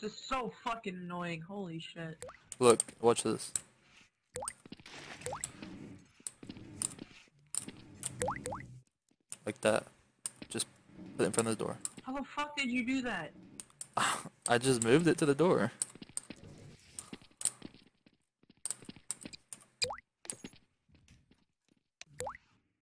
This is so fucking annoying. Holy shit. Look, watch this. Like that. Just put it in front of the door. How the fuck did you do that? I just moved it to the door.